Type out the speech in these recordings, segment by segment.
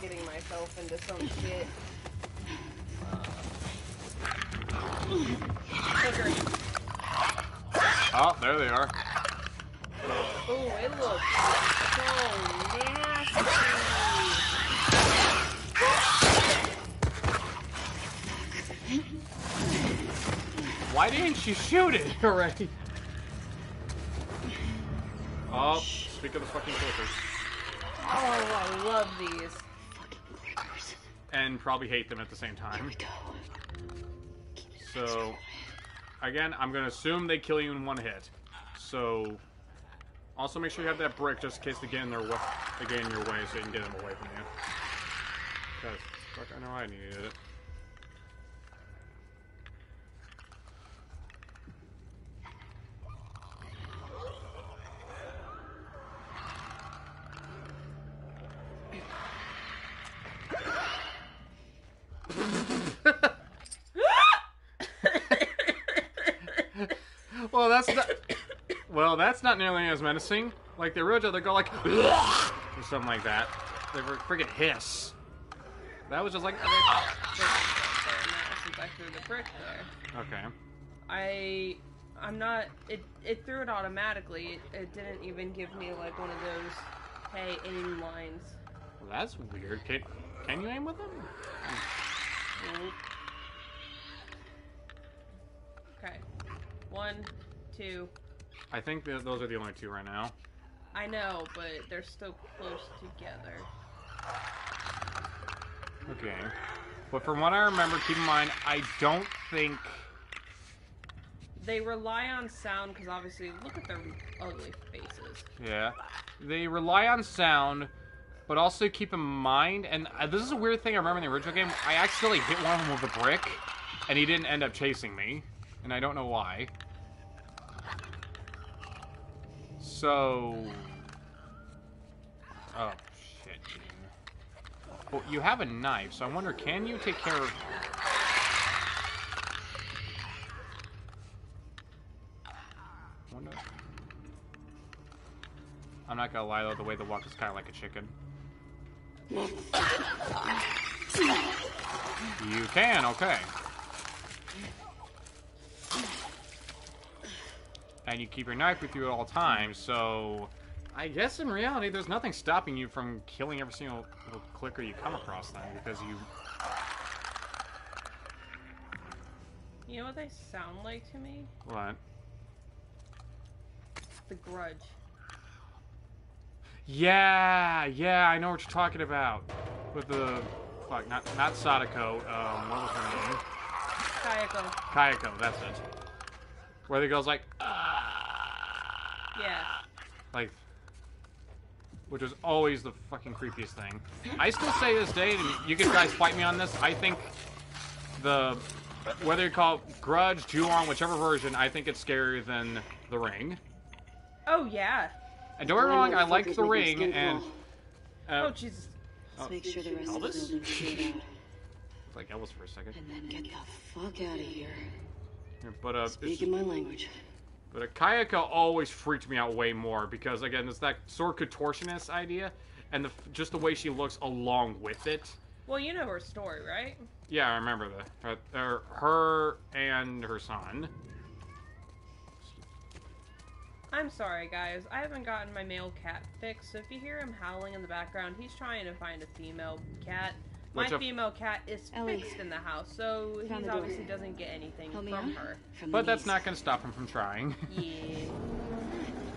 getting myself into some shit. Oh, there they are. Oh, it looks so nasty. Why didn't she shoot it already? Oh, speak of the fucking clickers. Oh, I love these. And probably hate them at the same time. So, again, I'm gonna assume they kill you in one hit. So, also make sure you have that brick just in case they get in their way, they get in your way, so you can get them away from you. Cause fuck, I know I needed it. Well, that's not. Well, that's not nearly as menacing. Like the original, they go like or something like that. They were freaking hiss. That was just like There I threw the brick there. okay. I I'm not it it threw it automatically. It, it didn't even give me like one of those hey aim lines. Well, that's weird. Can can you aim with them? Nope. Okay. One, two. I think th- those are the only two right now. I know, but they're still close together. Okay. But from what I remember, keep in mind, I don't think. They rely on sound because obviously look at their ugly faces. Yeah. They rely on sound, but also keep in mind, and uh, this is a weird thing I remember in the original game, I accidentally hit one of them with a brick, and he didn't end up chasing me, and I don't know why. So. Oh, shit. Well, you have a knife, so I wonder, can you take care of. I'm not gonna lie though, the way the walk is kind of like a chicken. You can, okay. And you keep your knife with you at all times, so I guess in reality there's nothing stopping you from killing every single little clicker you come across then, because you You know what they sound like to me? what? The Grudge. Yeah, yeah, I know what you're talking about. With the fuck, not not Sadako, um, what was her name? Kayako. Kayako, that's it. Where the girl's like, ah. Like, which was always the fucking creepiest thing. I still say this day, and you can guys fight me on this. I think the whether you call it Grudge, Ju-on, whichever version, I think it's scarier than the Ring. Oh yeah. And don't get me wrong, I like the Ring, and wall. Oh uh, Jesus. Let's make sure the rest of the Elvis? building's cleared out. it's like Elvis for a second. And then get the fuck out of here. But uh, it's- Speaking my language. But a Kayako always freaked me out way more because again, it's that sort of contortionist idea, and the, just the way she looks along with it. Well, you know her story, right? Yeah, I remember that. Uh, her and her son. I'm sorry, guys. I haven't gotten my male cat fixed, so if you hear him howling in the background, he's trying to find a female cat. My Which of- female cat is Ellie. fixed in the house, so Found he the door. obviously doesn't get anything Help me from her. From But that's not going to stop him from trying. Yeah.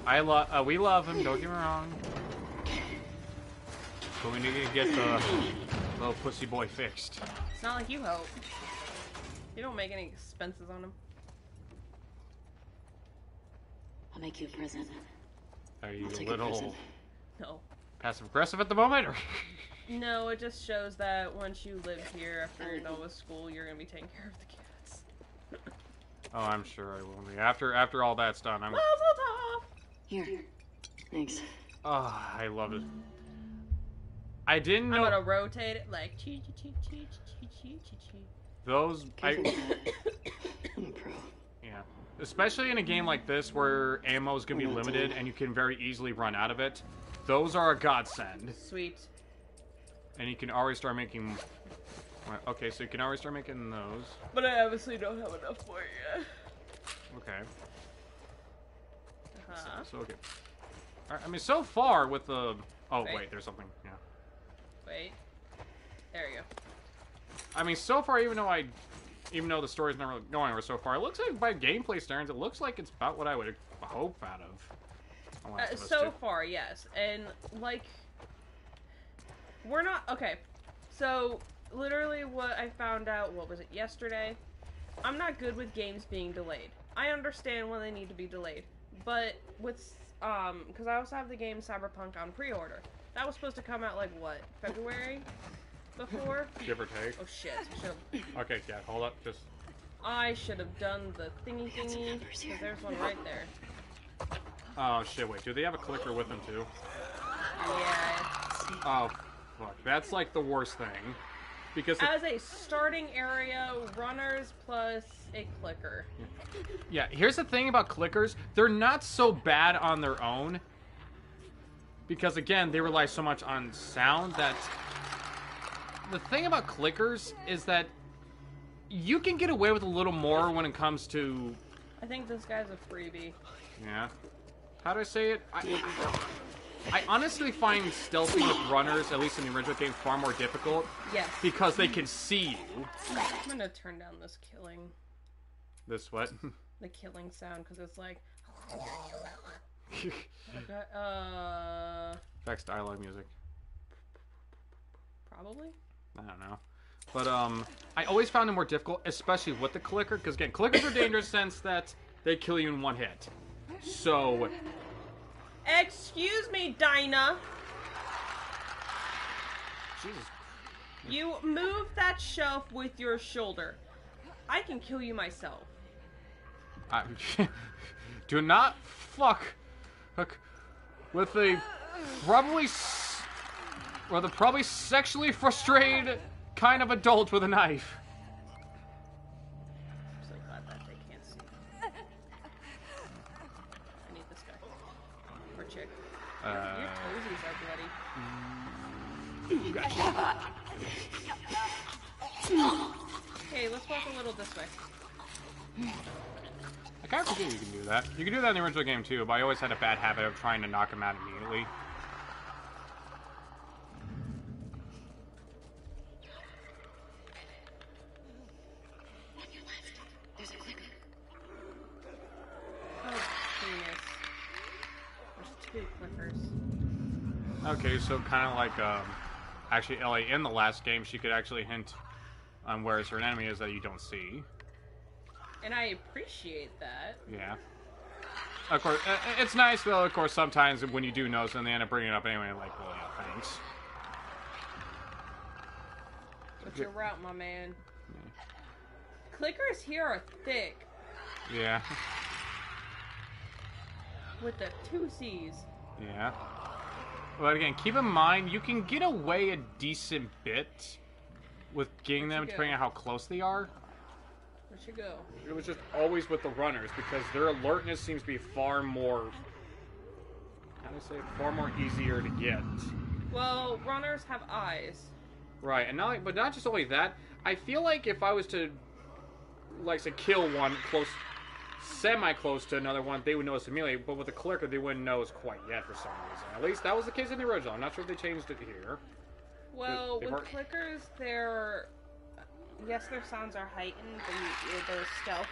I love. Uh, we love him. Don't get me wrong. But we need to get the little pussy boy fixed. It's not like you hope. You don't make any expenses on him. I'll make you a present. Are you I'll a take a little present. No. passive aggressive at the moment? Or? No, it just shows that once you live here after you're done with school, you're gonna be taking care of the cats. oh, I'm sure I will be. After after all that's done, I'm. Here, thanks. Oh, I love it. I didn't know. I'm gonna rotate it like chee chee chee chee chee chee chee. Those I. Yeah, especially in a game like this where ammo is gonna be limited and you can very easily run out of it. Those are a godsend. Sweet. And you can always start making. Okay, so you can always start making those. But I obviously don't have enough for it yet. Okay. Uh-huh. So okay. Alright, I mean, so far with the. Oh Right. wait, there's something. Yeah. Wait. There you go. I mean, so far, even though I, even though the story's not really going anywhere so far, it looks like by gameplay standards, it looks like it's about what I would hope out of. Uh, so 2. far, yes. And, like, we're not. Okay. So, literally, what I found out, what was it, yesterday? I'm not good with games being delayed. I understand when they need to be delayed. But with, um, because I also have the game Cyberpunk on pre order. That was supposed to come out, like, what, February? Before? give or take. Oh shit. Should've- Okay, yeah, hold up, just. I should have done the thingy thingy. Because there's one right there. Oh shit! Wait, do they have a clicker with them too? Yeah. Oh, fuck! That's like the worst thing, because it- As a starting area, runners plus a clicker. yeah. Here's the thing about clickers: they're not so bad on their own, because again, they rely so much on sound that. The thing about clickers is that you can get away with a little more when it comes to I think this guy's a freebie. Yeah. How do I say it? I, I honestly find stealthing with runners, at least in the original game, far more difficult Yes. because they can see you. I'm gonna turn down this killing, This what? the killing sound, because it's like. Okay, uh, Affects dialogue music. probably. I don't know. But um, I always found it more difficult, especially with the clicker, because again, clickers are dangerous since that they kill you in one hit. So Excuse me, Dina. Jesus. You move that shelf with your shoulder. I can kill you myself. I, do not fuck hook with a probably with a probably sexually frustrated kind of adult with a knife. I'm so glad that they can't see. I need this guy. Or chick. Your Uh, toesies are bloody. Okay, let's walk a little this way. I kind of forget you can do that. You can do that in the original game too, but I always had a bad habit of trying to knock him out immediately. On your left, there's a clicker. Oh, penis. There's two clickers. Okay, so kind of like um, actually Ellie in the last game, she could actually hint on where certain enemy is that you don't see. And I appreciate that. Yeah. Of course, it's nice, though. Of course, sometimes when you do know, and they end up bringing it up anyway. Like, well, yeah, thanks. What's your route, my man? Clickers here are thick Yeah, with the two C's. yeah. But again, keep in mind you can get away a decent bit with getting them, you go? depending on how close they are. Where'd you go? It was just always with the runners because their alertness seems to be far more. How do I say? it? Far more easier to get. Well, runners have eyes. Right, and not, but not just only that. I feel like if I was to, like, say, kill one close, semi-close to another one, they would notice immediately. But with the clicker, they wouldn't notice quite yet for some reason. At least that was the case in the original. I'm not sure if they changed it here. Well, they with weren't- clickers, they're yes, their sounds are heightened. They, they're stealth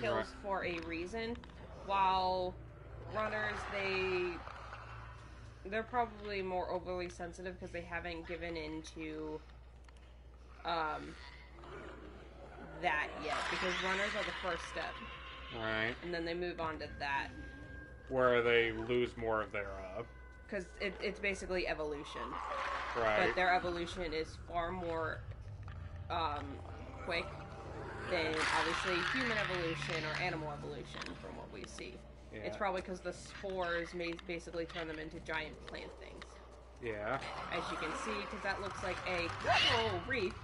kills Right. for a reason. While runners, they they're probably more overly sensitive because they haven't given into um that yet. Because runners are the first step, Right, and then they move on to that. where they lose more of their uh, Because it, it's basically evolution. right. but their evolution is far more um, quick than obviously human evolution or animal evolution from what we see. Yeah. It's probably because the spores may basically turn them into giant plant things, yeah. as you can see, because that looks like a coral reef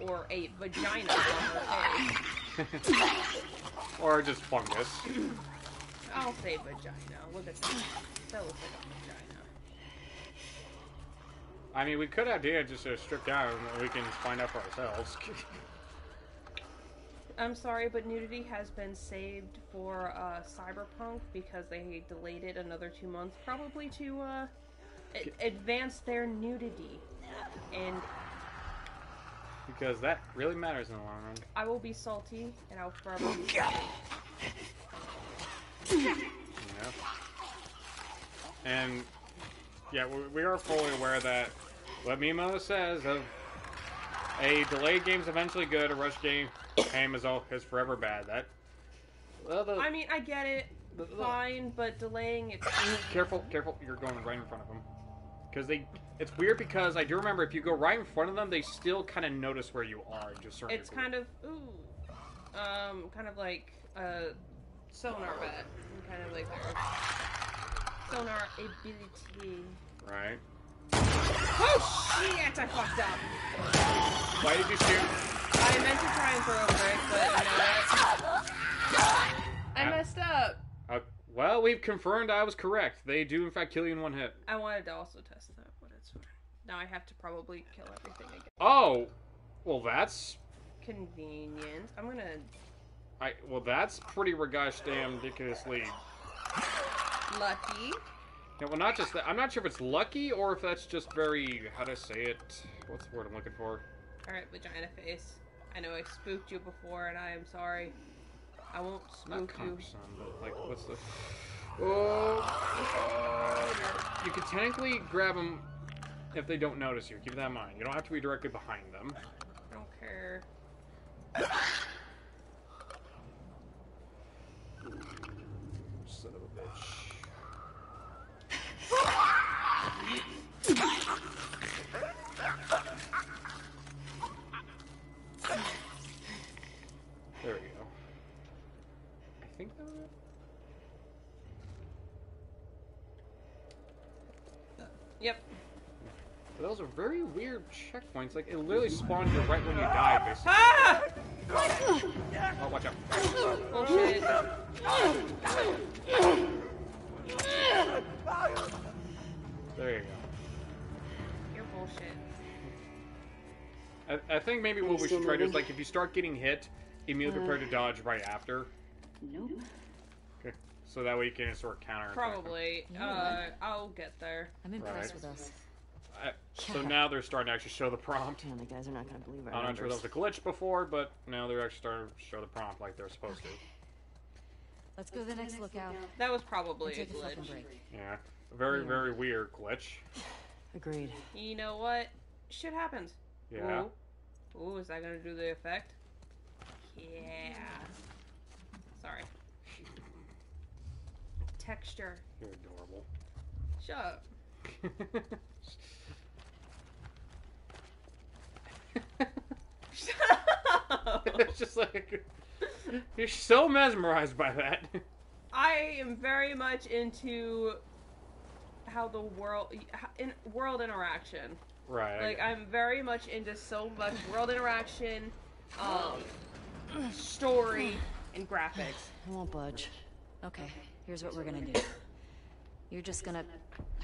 or a vagina on her face. Or just fungus. I'll say vagina. Look at that. That looks like a vagina. I mean, we could have just uh, stripped down and we can find out for ourselves. I'm sorry, but nudity has been saved for uh, Cyberpunk because they delayed it another two months, probably to uh, advance their nudity. And because that really matters in the long run. I will be salty, and I'll forever be You know? And yeah, we, we are fully aware that what Mimo says of a delayed game's eventually good, a rush game game is all is forever bad. That well, the, I mean, I get it, the- the- fine, but delaying it. careful, careful, you're going right in front of them. Because they, it's weird because I do remember if you go right in front of them, they still kind of notice where you are. Just certain It's kind of ooh, um, kind of like a sonar bat, kind of like their sonar ability. right. Oh shit! I fucked up. Why did you shoot? I meant to try and throw a brick, but you know what? I messed up. Uh, well, we've confirmed I was correct. They do in fact kill you in one hit. I wanted to also test that, but it's fine. Now I have to probably kill everything again. Oh, well that's Convenient. I'm gonna. I well that's pretty gosh damn ridiculously. Lucky. Yeah, well, not just that. I'm not sure if it's lucky or if that's just very how to say it. What's the word I'm looking for? Alright, vagina face. I know I spooked you before, and I am sorry. I won't Not spook you. cumbersome, but like what's the? Oh, oh, you can technically grab them if they don't notice you. Keep that in mind. You don't have to be directly behind them. I don't care. Son of a bitch. There we go. I think that was it. Yep. But those are very weird checkpoints. Like, it literally spawns you right when you die, basically. Ah! Oh, watch out. Bullshit. There you go. You're bullshit. I, I think maybe what we should try to do is, moving? like, if you start getting hit, immediately prepare to dodge right after. Nope. Okay. So that way you can sort of counter. Probably. Uh, I'll get there. I'm impressed Right. with us. So now they're starting to actually show the prompt. Man, the guys are not gonna believe our I'm not sure if that was a glitch before, but now they're actually starting to show the prompt like they're supposed to. Let's go to the next lookout. That was probably a take a fucking glitch. break. Yeah. Very, very weird glitch. Agreed. You know what? Shit happens. Yeah. Ooh. Ooh, is that gonna do the effect? Yeah. Sorry. Texture. You're adorable. Shut up. Shut up. it's just like you're so mesmerized by that. I am very much into how the world in world interaction. Right. Like I'm very much into so much world interaction, um, story, and graphics. I won't budge. Okay, here's what we're gonna do. You're just gonna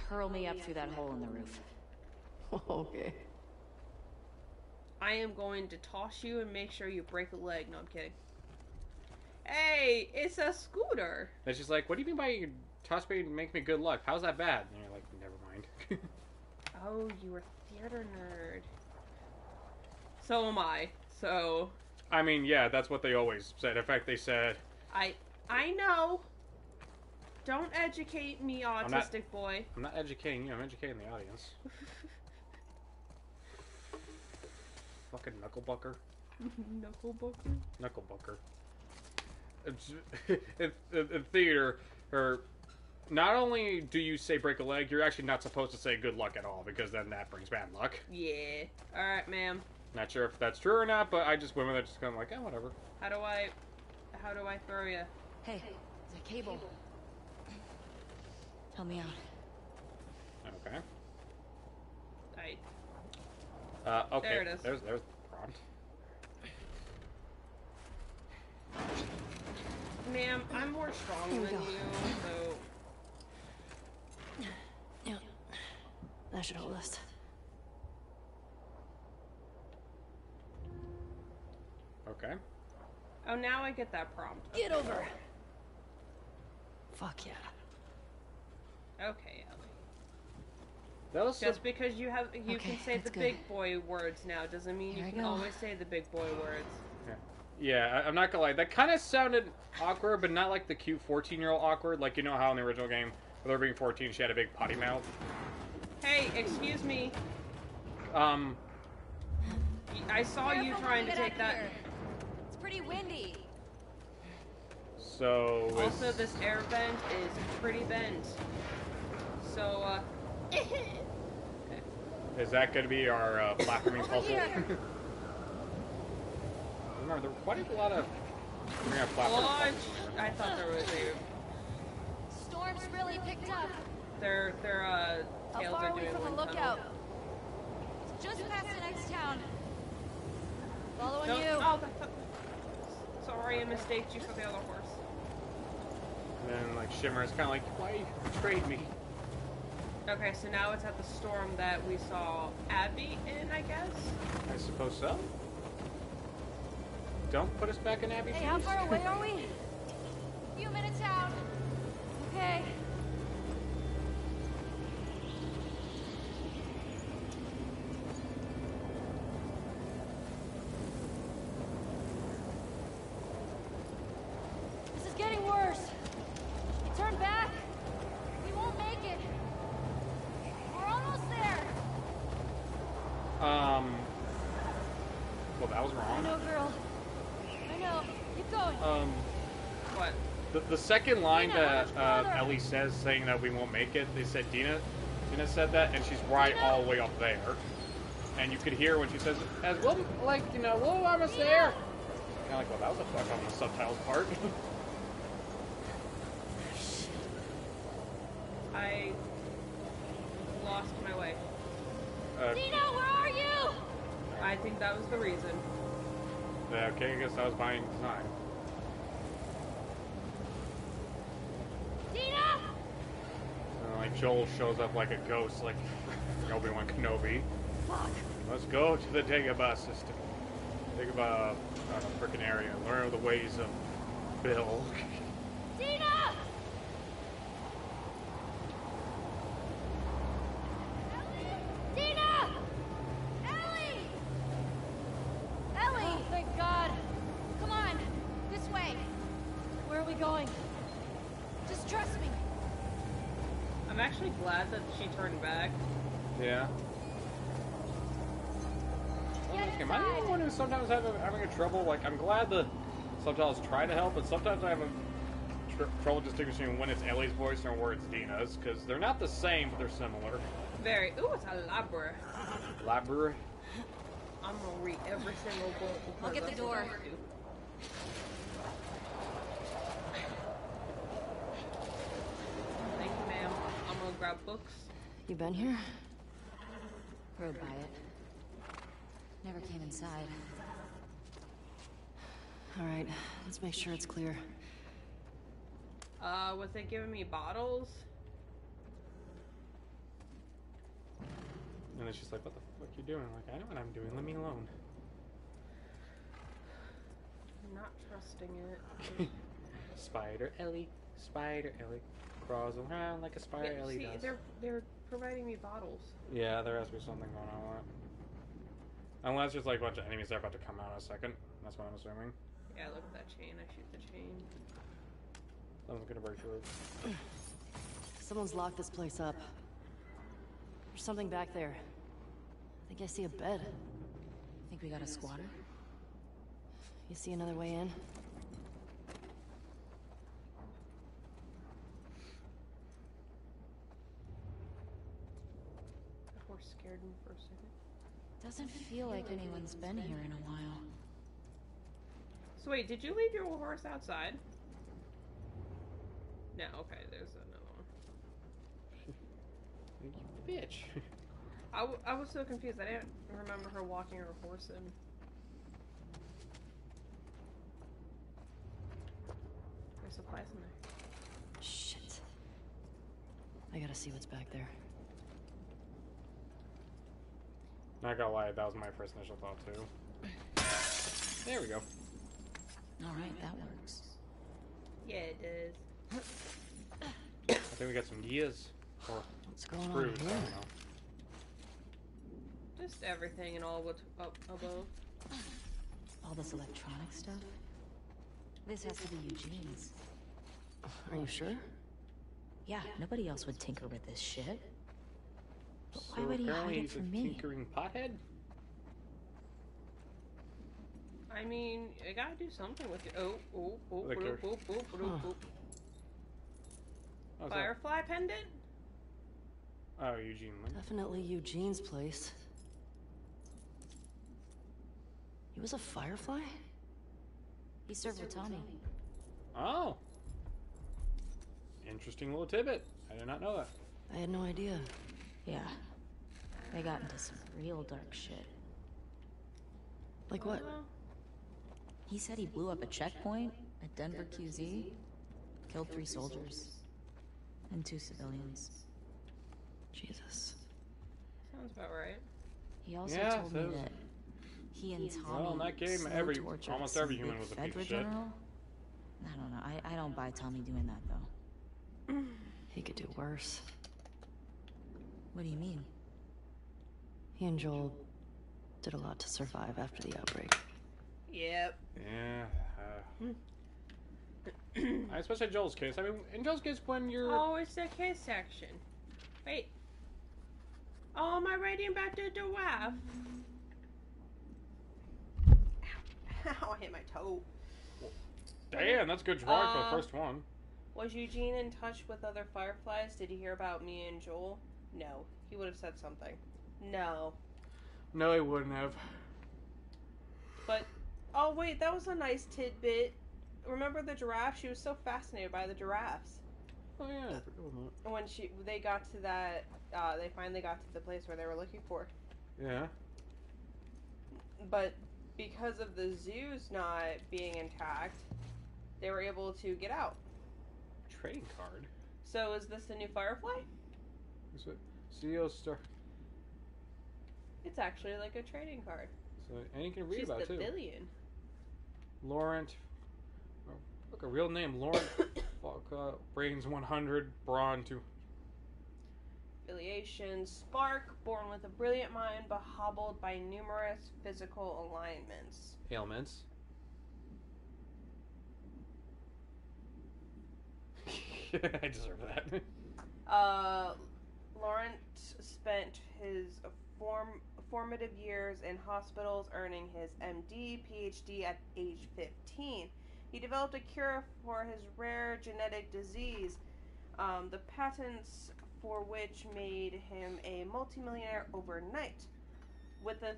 hurl me up through that hole in the roof. okay. I am going to toss you and make sure you break a leg. No, I'm kidding. Hey, it's a scooter. It's just like, what do you mean by you toss me and make me good luck? How's that bad? And you're like, never mind. Oh, you were theater nerd. So am I. So I mean, yeah, that's what they always said. In fact, they said, I I know. Don't educate me, not- autistic boy. I'm not educating you, I'm educating the audience. Fucking knucklebucker. Knucklebucker. Knucklebucker. It's- in, in, in theater, or not only do you say break a leg, you're actually not supposed to say good luck at all because then that brings bad luck. Yeah. All right, ma'am. Not sure if that's true or not, but I just went with it, just kind of like, oh, whatever. How do I, how do I throw you? Hey, there's a cable. Help me out. Okay. I. Uh, okay. There it is. There's, there's the prompt. Ma'am, I'm more strong than go. you, so. Yeah. That should hold us. Okay. Oh, now I get that prompt. Okay. Get over! Fuck yeah. Okay, Ellie. That was Just because you have you Okay, can say the that's good. big boy words now doesn't mean Here you I can go. always say the big boy words. Yeah, I, I'm not gonna lie. That kind of sounded awkward, but not like the cute 14 year old awkward. Like you know how in the original game, with her being 14, she had a big potty mouth. Hey, excuse me. Um, I saw you Careful trying to get take out that. here. It's pretty windy. so is, Also, this air vent is pretty bent. So, uh, is that gonna be our uh, platforming puzzle? here. Remember, there were quite a lot of. We're gonna have platforming launch. puzzles. I thought there was a. Storm's really picked up. Their their uh How tails far are are we doing from the lookout? tunnel. Just past the next town. Following Don't- you. Oh, that, that- sorry, I mistaked you for the other horse. And then like Shimmer is kind of like, why you betrayed me? Okay, so now it's at the storm that we saw Abby in, I guess. I suppose so. Don't put us back in Abby's Hey, how shoes. far away are we? few minutes out. Okay. This is getting worse. Turn back. We won't make it. We're almost there. Um. Well, that was I wrong. know, girl. I know. Keep going. Um. What? The, the second line Dina, that uh. Ellie says, saying that we won't make it, they said Dina. Dina said that, and she's right Dina. all the way up there. And you could hear when she says, "As well, like you know, well, almost there." Kind of like, well, that was a fuck on the subtitles part. I lost my way. uh, Dina, where are you? I think that was the reason. yeah, okay, I guess I was buying design. Dina! And, like Joel shows up like a ghost, like Obi Wan Kenobi. Fuck. Let's go to the Dagobah system. Dagobah, uh, frickin' area. Learn the ways of Bill. Dina! Dina! Ellie! Ellie! Oh, thank God. Come on, this way. Where are we going? Just trust me. I'm actually glad that she turned back. Yeah. Get Okay, am I the only one who sometimes have a, having a trouble? Like, I'm glad the subtitles try to help, but sometimes I have a tr- trouble distinguishing when it's Ellie's voice and where it's Dina's, because they're not the same, but they're similar. Very. Ooh, it's a library. Library. I'm gonna read every single book. I'll because get the that's door. I do. Thank you, ma'am. I'm gonna grab books. You been here? Rode by it. Never came inside. All right, let's make sure it's clear. Uh, was they giving me bottles? And then she's like, what the fuck you doing? Like, I know what I'm doing. Let me alone. I'm not trusting it. Spider Ellie. Spider Ellie. Crawls around uh, like a spider Yeah, Ellie see, does. they're they're providing me bottles. Yeah, there has to be something going on with it. Unless there's like a bunch of enemies that are about to come out in a second. That's what I'm assuming. Yeah, look at that chain. I shoot the chain. Someone's gonna break through. Someone's locked this place up. There's something back there. I think I see a bed. I Think we got a squatter? You see another way in? The horse scared me for a second. Doesn't feel like anyone's been here in a while. So wait, did you leave your horse outside? No. Okay, there's another one. You bitch. I, w- I was so confused. I didn't remember her walking her horse in. There's supplies in there. Shit. I gotta see what's back there. Not gonna lie, that was my first initial thought too. There we go. All right, that works. Yeah, it does. I think we got some gears or What's going on screws. I here? don't know. Just everything and all what's up above. All this electronic stuff? This has to be Eugene's. Are you sure? Yeah, nobody else would tinker with this shit. But why So would he hide apparently it he's a from me? tinkering pothead. I mean, I gotta do something with it. Oh, oh, oh, Liquor. boop, boop, oh, oh, boop, oh, boop, Huh. boop. Oh, is that- Firefly pendant? oh, Eugene Lynn. Definitely Eugene's place. He was a firefly? He served with Tommy. Oh. Interesting little tidbit. I did not know that. I had no idea. Yeah. They got into some real dark shit. Like what? He said he blew up a checkpoint at Denver QZ, killed three soldiers, and two civilians. Jesus. sounds about right. He also Yeah, told me that he and Tommy Well, in that game, every- almost every human was a piece of Fedra shit. general. I don't know. I, I don't buy Tommy doing that though. He could do worse. What do you mean? He and Joel did a lot to survive after the outbreak. Yep. Yeah. Uh, especially Joel's case. I mean, in Joel's case, when you're Oh, it's the kids section. Wait. Oh, am I writing about the giraffe? Ow, I hit my toe. damn, that's good drawing for Uh, the first one. Was Eugene in touch with other fireflies? Did he hear about me and Joel? No. He would have said something. No. No, he wouldn't have. But oh wait, that was a nice tidbit. Remember the giraffe? She was so fascinated by the giraffes. Oh yeah, I forgot about And When she they got to that, uh, they finally got to the place where they were looking for. Yeah. But because of the zoos not being intact, they were able to get out. Trading card. So is this the new Firefly? Is it CEO Star? It's actually like a trading card. So, and you can read She's about the it too. billion. Laurent. Oh, look, a real name. Laurent. Fuck, uh, brains 100. Brawn to. Affiliation Spark, born with a brilliant mind but hobbled by numerous physical alignments. Ailments. I deserve that. Uh, Laurent spent his form, formative years in hospitals, earning his MD, PhD at age 15. He developed a cure for his rare genetic disease, um, the patents for which made him a multimillionaire overnight. With a,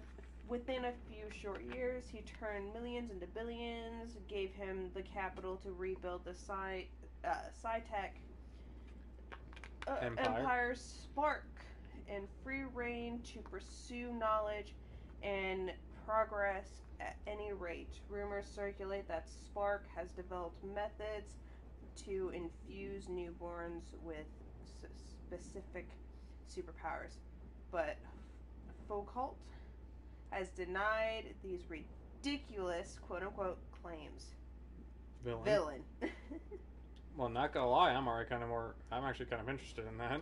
within a few short years, he turned millions into billions, gave him the capital to rebuild the Sci, uh, SciTech uh, Empire. Empire Spark and free reign to pursue knowledge and progress at any rate. Rumors circulate that Spark has developed methods to infuse newborns with s- specific superpowers, but Foucault has denied these ridiculous quote unquote claims. Villain. Villain. Well, not gonna lie, I'm already kind of more. I'm actually kind of interested in that.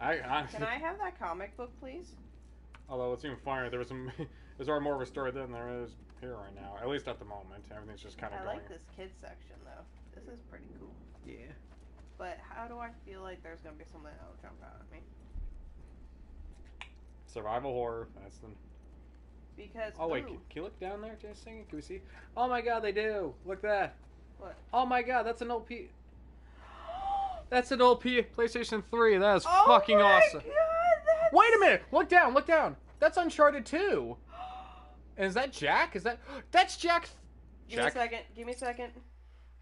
I honestly. Can I have that comic book, please? Although it's even funnier, there was some. There's already more of a story than there is here right now. At least at the moment, everything's just kind of I going. like this kids section though. This is pretty cool. Yeah. But how do I feel like there's gonna be something that'll jump out at me? Survival horror. That's the. Because Oh wait, ooh, can, can you look down there, Jason? Can we see? Oh my God, they do. Look at that. What? Oh my God, that's an old P. That's an old P PlayStation 3. That is oh fucking my awesome. God, that's... Wait a minute! Look down! Look down! That's Uncharted 2. And is that Jak? Is that that's Jak? Give me a second. Give me a second.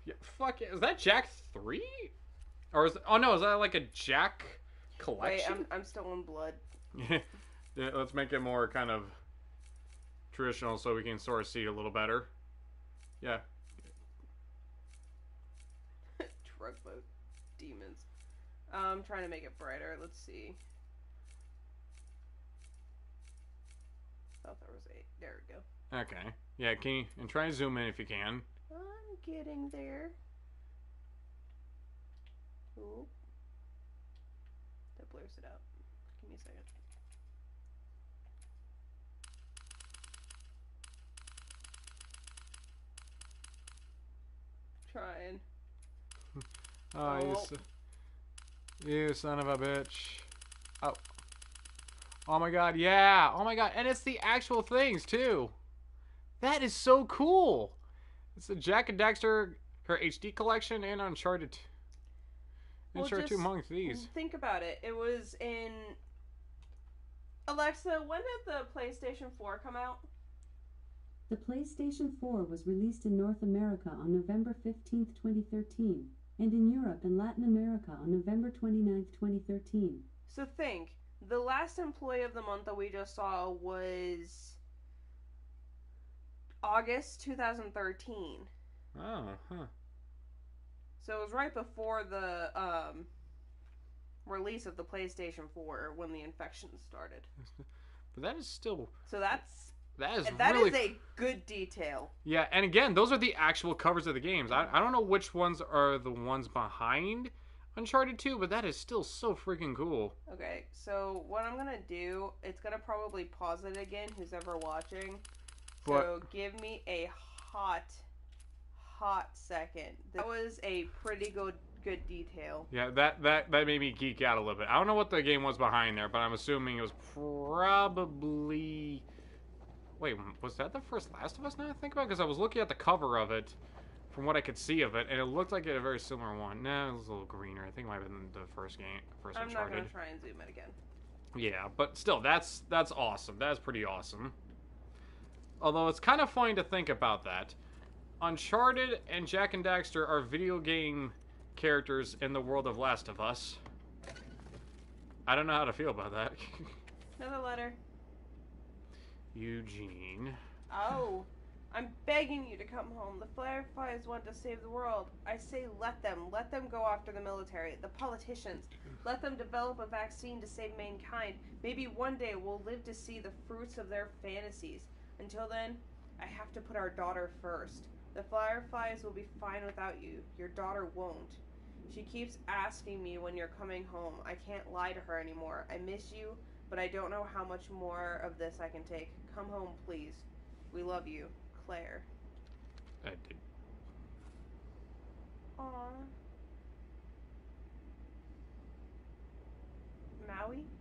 Yeah, fuck it. Is that Jak 3? Or is oh no? Is that like a Jak Wait, collection? I'm I'm still in blood. yeah, let's make it more kind of traditional so we can sort of see it a little better. Yeah. Boat demons. I'm trying to make it brighter. Let's see. Thought there was eight. There we go. Okay. Yeah, can you and try zoom in if you can. I'm getting there. Oop. That blurs it out. Give me a second. Trying. Oh, you, Oh. s- you son of a bitch. Oh. Oh my god, yeah. Oh my god, and it's the actual things too. That is so cool. It's the Jak and Daxter her HD collection and Uncharted. t- Well, Uncharted 2 just amongst these. Think about it. It was in. Alexa, when did the PlayStation 4 come out? The PlayStation 4 was released in North America on November 15, 2013, and in Europe and Latin America on November 29, 2013. So think, the last employee of the month that we just saw was August 2013. Oh, huh. So it was right before the um, release of the PlayStation 4 when the infection started. But that is still So that's that is that is really a good detail. Yeah, and again, those are the actual covers of the games. I, I don't know which ones are the ones behind Uncharted 2, but that is still so freaking cool. Okay, so what I'm gonna do, it's gonna probably pause it again, who's ever watching. So give me a hot, hot second. That was a pretty good, good detail. Yeah, that, that, that made me geek out a little bit. I don't know what the game was behind there, but I'm assuming it was probably. Wait, was that the first Last of Us now I think about it? Because I was looking at the cover of it from what I could see of it, and it looked like it had a very similar one. No, it was a little greener. I think it might have been the first game, first I'm not gonna try and zoom it again. Yeah, but still, that's that's awesome. That's pretty awesome. Although it's kind of funny to think about that. Uncharted and Jak and Daxter are video game characters in the world of Last of Us. I don't know how to feel about that. Another letter. Eugene. Oh, I'm begging you to come home. The Fireflies want to save the world. I say let them. Let them go after the military, the politicians. Let them develop a vaccine to save mankind. Maybe one day we'll live to see the fruits of their fantasies. Until then, I have to put our daughter first. The Fireflies will be fine without you. Your daughter won't. She keeps asking me when you're coming home. I can't lie to her anymore. I miss you, but I don't know how much more of this I can take. Come home, please. We love you, Claire. I did. Aww. Maui?